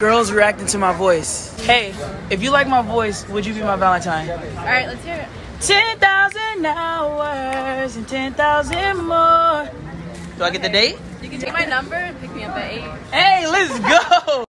Girls reacting to my voice. Hey, if you like my voice, would you be my Valentine? All right, let's hear it. 10,000 hours and 10,000 more. Do I get the date? You can take my number and pick me up at 8. Hey, let's go.